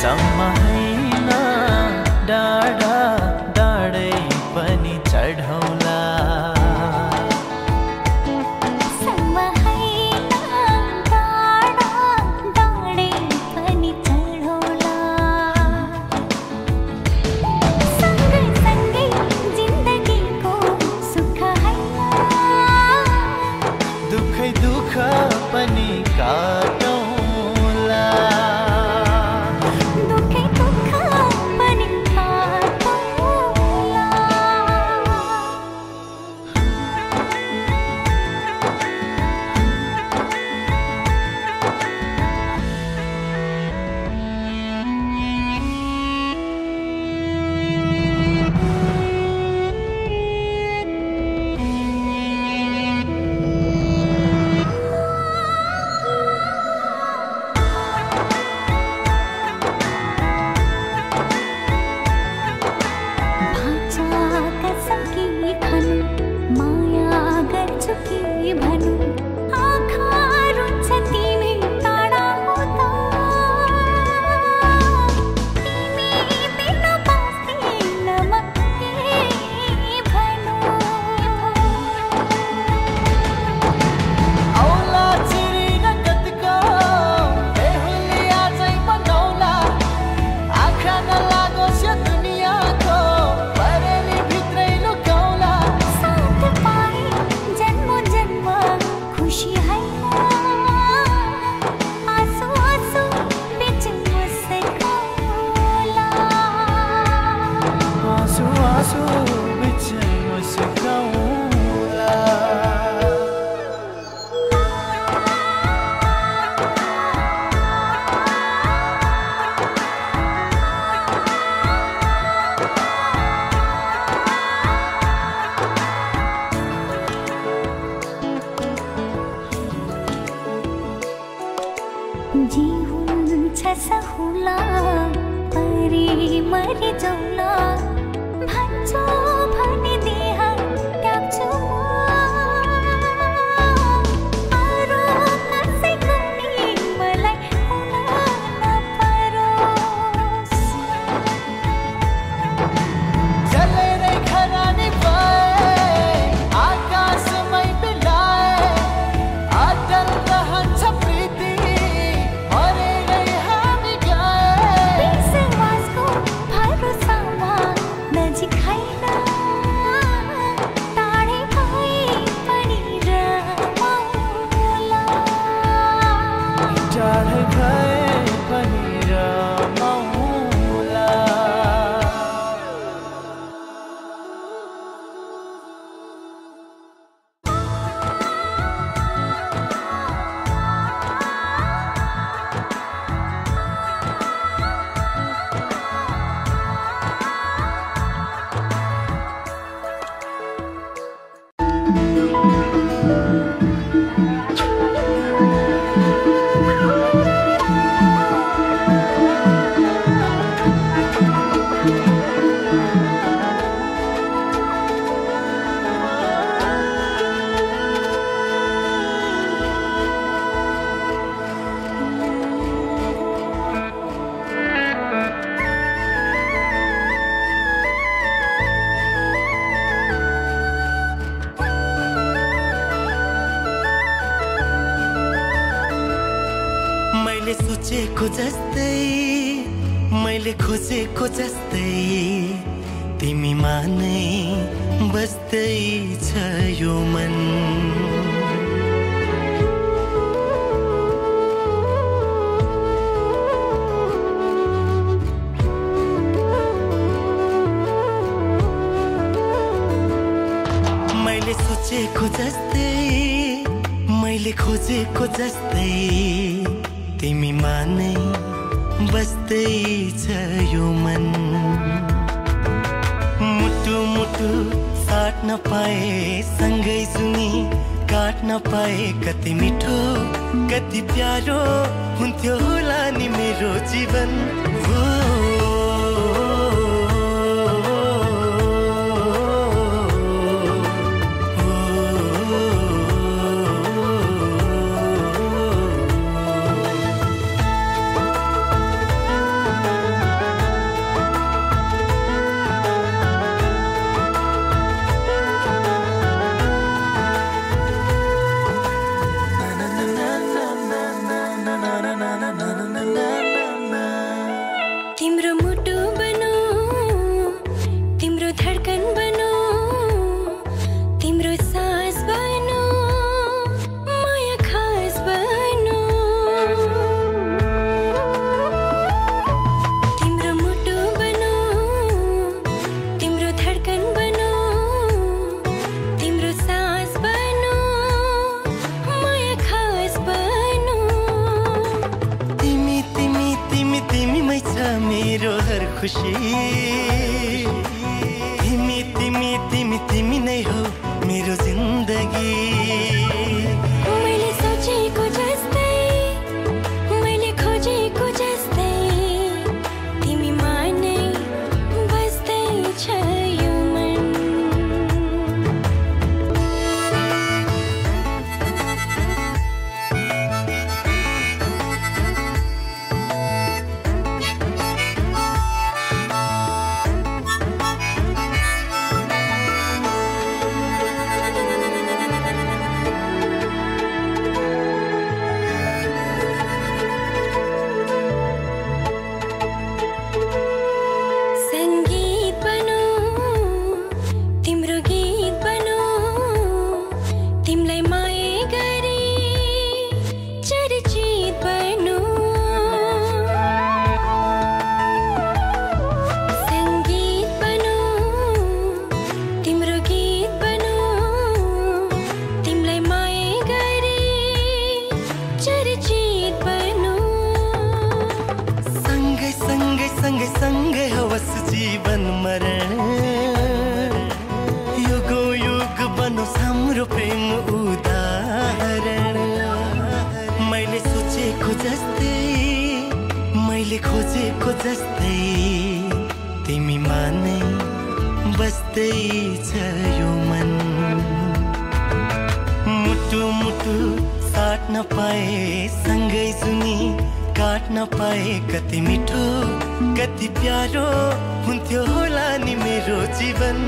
Sáng सम्झी छ सहुला परी मरि जाउला। खोजेको जस्तै मैले खोजेको जस्तै तिमीमा नै बस्दै छ यो मन। मैले सोचेको जस्तै मैले खोजेको जस्तै तिमीमा नै छ यो मन। मुटु मुटु साट्न पाए सँगै सुनि काट्न पाए कति मिठो कति प्यारो हुन्थ्यो होला नि मेरो जीवन। खुसी तिमी तिमी तिमी तिमी नहीं हो मेरो जिन्दगी जस्तै तिमीमा नै बस्दैछ यो मन। मुटु मुटु साट्न पाए सँगै सुनि काट्न पाए कति मिठो कति प्यारो हुन्थ्यो होला नि मेरो जीवन।